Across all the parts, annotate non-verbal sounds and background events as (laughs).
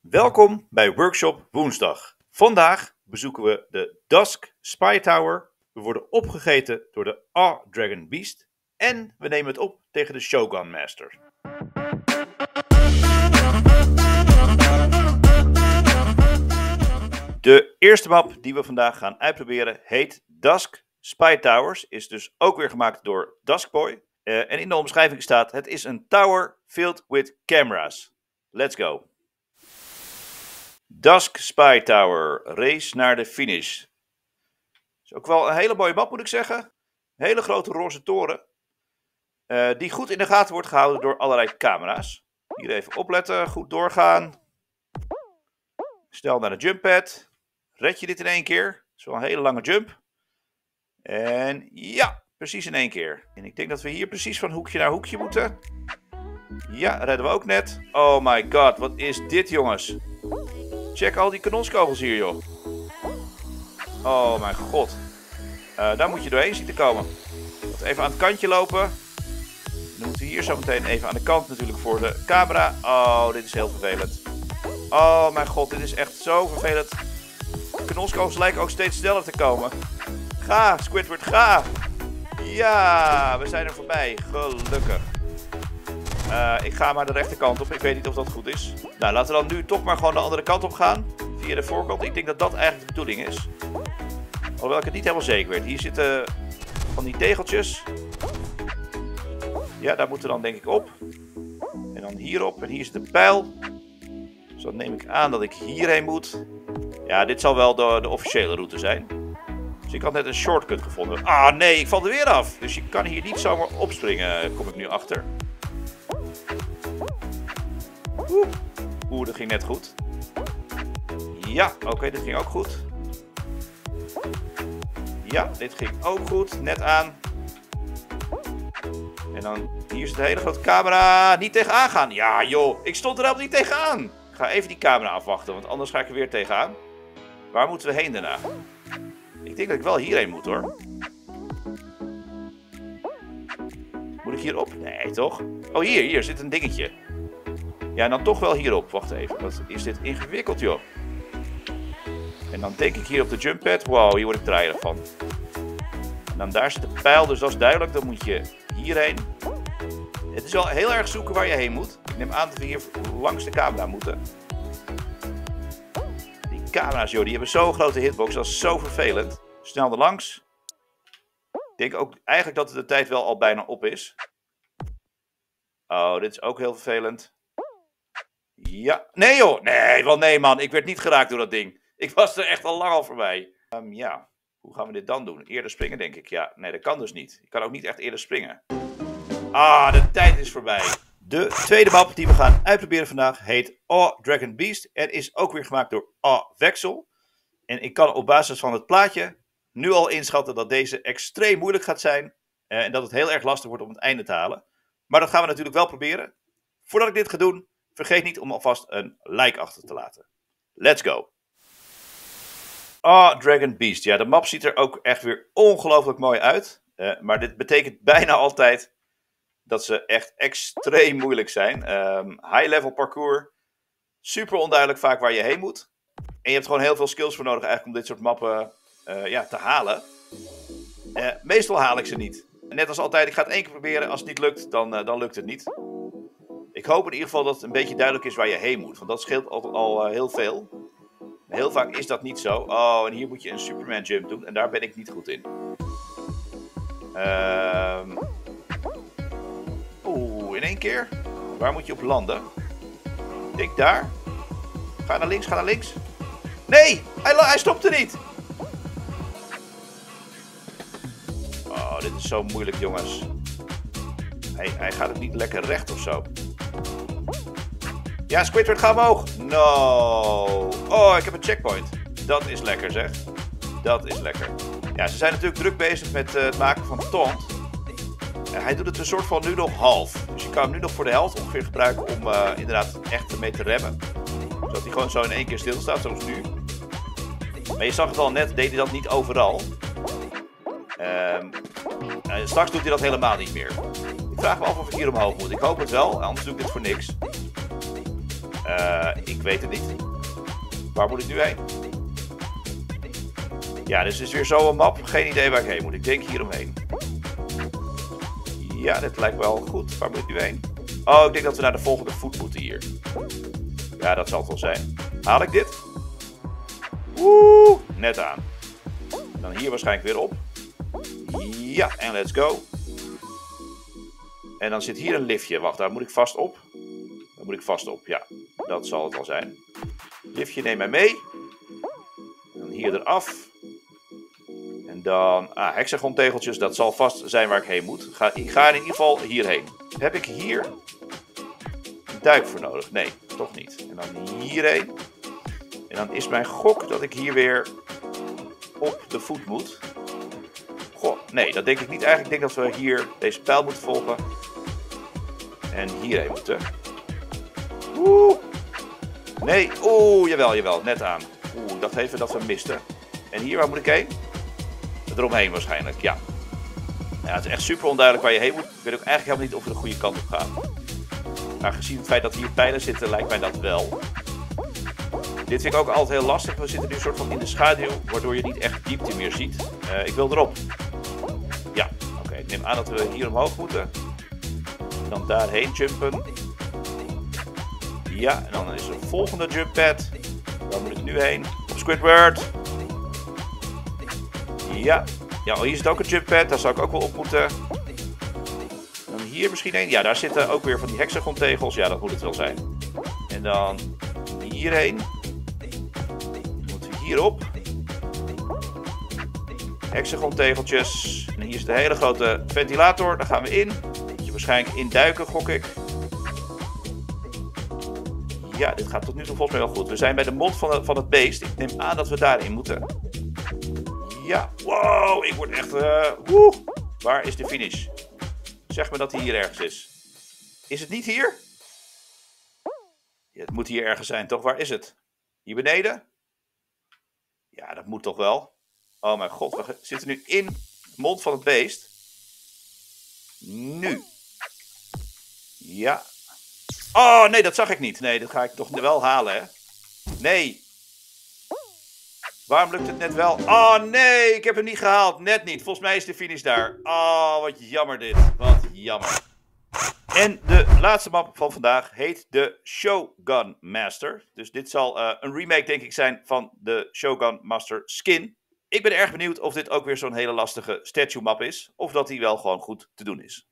Welkom bij Workshop Woensdag. Vandaag bezoeken we de Dusk Spy Tower. We worden opgegeten door de A Dragon Beast. En we nemen het op tegen de Shogun Master. De eerste map die we vandaag gaan uitproberen heet Dusk Spy Towers. Is dus ook weer gemaakt door Duskboy. Uh, en in de omschrijving staat: Het is een tower filled with cameras. Let's go. Dusk Spy Tower. Race naar de finish. Is ook wel een hele mooie map, moet ik zeggen. Hele grote roze toren. Uh, die goed in de gaten wordt gehouden door allerlei camera's. Hier even opletten, goed doorgaan. Snel naar de jump pad. Red je dit in één keer? Dat is wel een hele lange jump. En ja, precies in één keer. En ik denk dat we hier precies van hoekje naar hoekje moeten. Ja, redden we ook net. Oh my god, wat is dit jongens? Check al die kanonskogels hier joh. Oh mijn god. Uh, daar moet je doorheen zien te komen. Even aan het kantje lopen. Dan moeten we hier zo meteen even aan de kant natuurlijk voor de camera. Oh, dit is heel vervelend. Oh mijn god, dit is echt zo vervelend. Kanonskogels lijken ook steeds sneller te komen. Ga, Squidward, ga! Ja, we zijn er voorbij. Gelukkig. Uh, ik ga maar de rechterkant op. Ik weet niet of dat goed is. Nou, laten we dan nu toch maar gewoon de andere kant op gaan. Via de voorkant. Ik denk dat dat eigenlijk de bedoeling is. Alhoewel ik het niet helemaal zeker weet. Hier zitten van die tegeltjes. Ja, daar moeten we dan denk ik op. En dan hierop. En hier zit de pijl. Dus dan neem ik aan dat ik hierheen moet. Ja, dit zal wel de, de officiële route zijn. Dus ik had net een shortcut gevonden. Ah nee, ik val er weer af. Dus je kan hier niet zomaar opspringen, kom ik nu achter. Oeh, dat ging net goed. Ja, oké, dit ging ook goed. Ja, dit ging ook goed. Net aan. En dan, hier is de hele grote camera. Niet tegenaan gaan. Ja joh, ik stond er helemaal niet tegenaan. Ga even die camera afwachten, want anders ga ik er weer tegenaan. Waar moeten we heen daarna? Ik denk dat ik wel hierheen moet hoor. Moet ik hierop? Nee, toch? Oh, hier, hier zit een dingetje. Ja, en dan toch wel hierop. Wacht even, wat is dit ingewikkeld joh. En dan denk ik hier op de jump pad. Wow, hier word ik draaierig van. En dan daar zit de pijl, dus dat is duidelijk. Dan moet je hierheen. Het is wel heel erg zoeken waar je heen moet. Ik neem aan dat we hier langs de camera moeten camera's, joh, die hebben zo'n grote hitbox. Dat is zo vervelend. Snel er langs. Ik denk ook eigenlijk dat de tijd wel al bijna op is. Oh, dit is ook heel vervelend. Ja. Nee joh. Nee, wel nee man. Ik werd niet geraakt door dat ding. Ik was er echt al lang al voorbij. Um, ja. Hoe gaan we dit dan doen? Eerder springen denk ik. Ja, nee dat kan dus niet. Ik kan ook niet echt eerder springen. Ah, de tijd is voorbij. De tweede map die we gaan uitproberen vandaag heet A Dragon Beast en is ook weer gemaakt door A Vexel. En ik kan op basis van het plaatje nu al inschatten dat deze extreem moeilijk gaat zijn eh, en dat het heel erg lastig wordt om het einde te halen. Maar dat gaan we natuurlijk wel proberen. Voordat ik dit ga doen, vergeet niet om alvast een like achter te laten. Let's go! Ah, Dragon Beast. Ja, de map ziet er ook echt weer ongelooflijk mooi uit. Uh, maar dit betekent (laughs) bijna altijd dat ze echt extreem moeilijk zijn. Um, high level parcours. Super onduidelijk vaak waar je heen moet. En je hebt gewoon heel veel skills voor nodig eigenlijk om dit soort mappen uh, ja, te halen. Uh, meestal haal ik ze niet. Net als altijd, ik ga het één keer proberen. Als het niet lukt, dan, dan lukt het niet. Ik hoop in ieder geval dat het een beetje duidelijk is waar je heen moet. Want dat scheelt al, al heel veel. Heel vaak is dat niet zo. Oh, en hier moet je een Superman jump doen. En daar ben ik niet goed in. Ehm in één keer. Waar moet je op landen? Ik daar. Ga naar links, ga naar links. Nee, hij, hij stopte niet. Oh, dit is zo moeilijk, jongens. Hij, hij gaat het niet lekker recht of zo. Ja, Squidward, ga omhoog. No. Oh, ik heb een checkpoint. Dat is lekker, zeg. Dat is lekker. Ja, ze zijn natuurlijk druk bezig met uh, het maken van taunt. En hij doet het een soort van nu nog half. Dus je kan hem nu nog voor de helft ongeveer gebruiken om uh, inderdaad echt ermee te remmen. Zodat hij gewoon zo in één keer stilstaat, zoals nu. Maar je zag het al net, deed hij dat niet overal. Um, straks doet hij dat helemaal niet meer. Ik vraag me af of ik hier omhoog moet. Ik hoop het wel, anders doe ik dit voor niks. Uh, ik weet het niet. Waar moet ik nu heen? Ja, dit is dus weer zo'n map. Geen idee waar ik heen moet. Ik denk hier omheen. Ja, dit lijkt wel goed. Waar moet ik nu heen? Oh, ik denk dat we naar de volgende voet moeten hier. Ja, dat zal het wel zijn. Haal ik dit? Oeh, net aan. Dan hier waarschijnlijk weer op. Ja, en let's go. En dan zit hier een liftje. Wacht, daar moet ik vast op. Daar moet ik vast op, ja. Dat zal het wel zijn. Liftje neem mij mee. Dan hier eraf. En dan, ah, hexagontegeltjes, dat zal vast zijn waar ik heen moet. Ga, ik ga in ieder geval hierheen. Heb ik hier een duik voor nodig? Nee, toch niet. En dan hierheen. En dan is mijn gok dat ik hier weer op de voet moet. Goh, nee, dat denk ik niet. Eigenlijk denk dat we hier deze pijl moeten volgen. En hierheen moeten. Oeh. Nee, oeh, jawel, jawel, net aan. Oeh, ik dacht even dat we misten. En hier, waar moet ik heen? Eromheen waarschijnlijk, ja. Ja, het is echt super onduidelijk waar je heen moet. Ik weet ook eigenlijk helemaal niet of we de goede kant op gaan. Maar gezien het feit dat hier pijlen zitten, lijkt mij dat wel. Dit vind ik ook altijd heel lastig. We zitten nu een soort van in de schaduw, waardoor je niet echt diepte meer ziet. Uh, ik wil erop. Ja, oké. Ik neem aan dat we hier omhoog moeten. Dan daarheen jumpen. Ja, en dan is er een volgende jump pad. Waar moet ik nu heen? Squidward. Ja. Ja, hier zit ook een jump pad. Daar zou ik ook wel op moeten. Dan hier misschien heen. Ja, daar zitten ook weer van die hexagon tegels. Ja, dat moet het wel zijn. En dan hierheen. Moeten we hierop. Hexagon tegeltjes. En hier is de hele grote ventilator. Daar gaan we in. Waarschijnlijk induiken, gok ik. Ja, dit gaat tot nu toe volgens mij wel goed. We zijn bij de mond van van het beest. Ik neem aan dat we daarin moeten. Ja, wow, ik word echt... Uh, woe. Waar is de finish? Zeg me dat hij hier ergens is. Is het niet hier? Ja, het moet hier ergens zijn, toch? Waar is het? Hier beneden? Ja, dat moet toch wel? Oh mijn god, we zitten nu in de mond van het beest. Nu. Ja. Oh, nee, dat zag ik niet. Nee, dat ga ik toch wel halen, hè? Nee. Waarom lukt het net wel? Oh, nee, ik heb hem niet gehaald. Net niet. Volgens mij is de finish daar. Oh, wat jammer dit. Wat jammer. En de laatste map van vandaag heet de Shogun Master. Dus dit zal uh, een remake, denk ik, zijn van de Shogun Master skin. Ik ben erg benieuwd of dit ook weer zo'n hele lastige statue map is. Of dat die wel gewoon goed te doen is.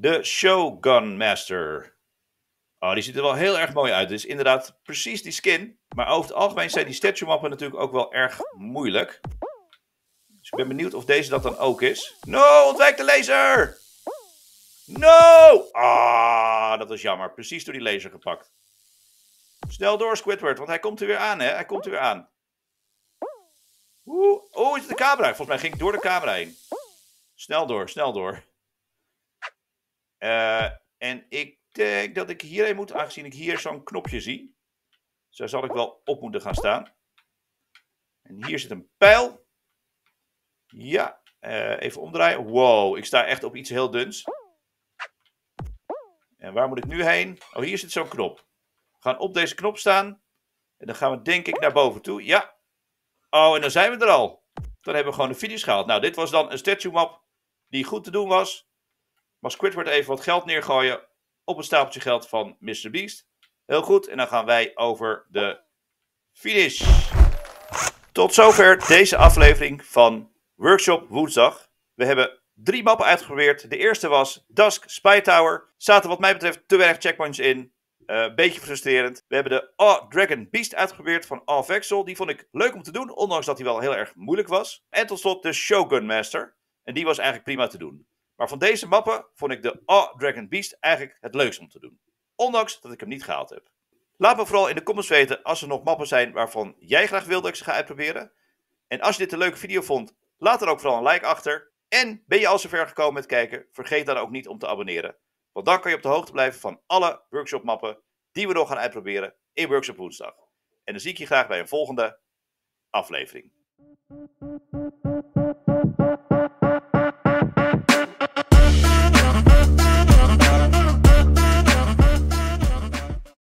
De Shogun Master. Oh, die ziet er wel heel erg mooi uit. Het is inderdaad precies die skin. Maar over het algemeen zijn die statue mappen natuurlijk ook wel erg moeilijk. Dus ik ben benieuwd of deze dat dan ook is. No, ontwijk de laser! No! Ah, dat is jammer. Precies door die laser gepakt. Snel door, Squidward, want hij komt er weer aan, hè? Hij komt er weer aan. Oeh, oh, is het de camera? Volgens mij ging ik door de camera heen. Snel door, snel door. Uh, en ik denk dat ik hierheen moet, aangezien ik hier zo'n knopje zie. Zo zal ik wel op moeten gaan staan. En hier zit een pijl. Ja, uh, even omdraaien. Wow, ik sta echt op iets heel duns. En waar moet ik nu heen? Oh, hier zit zo'n knop. We gaan op deze knop staan. En dan gaan we denk ik naar boven toe. Ja. Oh, en dan zijn we er al. Dan hebben we gewoon een finish gehaald. Nou, dit was dan een statue map die goed te doen was. Maar Squidward even wat geld neergooien op een stapeltje geld van Mr. Beast. Heel goed. En dan gaan wij over de finish. Tot zover deze aflevering van Workshop Woensdag. We hebben drie mappen uitgeprobeerd. De eerste was Dusk Spy Tower. Zaten wat mij betreft te weinig checkpoints in. Uh, beetje frustrerend. We hebben de Aw Dragon Beast uitgeprobeerd van Aw Vexel. Die vond ik leuk om te doen, ondanks dat hij wel heel erg moeilijk was. En tot slot de Shogun Master. En die was eigenlijk prima te doen. Maar van deze mappen vond ik de Aw Dragon Beast eigenlijk het leukst om te doen. Ondanks dat ik hem niet gehaald heb. Laat me vooral in de comments weten als er nog mappen zijn waarvan jij graag wil dat ik ze ga uitproberen. En als je dit een leuke video vond, laat er ook vooral een like achter. En ben je al zover gekomen met kijken, vergeet dan ook niet om te abonneren. Want dan kan je op de hoogte blijven van alle workshop mappen die we nog gaan uitproberen in Workshop Woensdag. En dan zie ik je graag bij een volgende aflevering.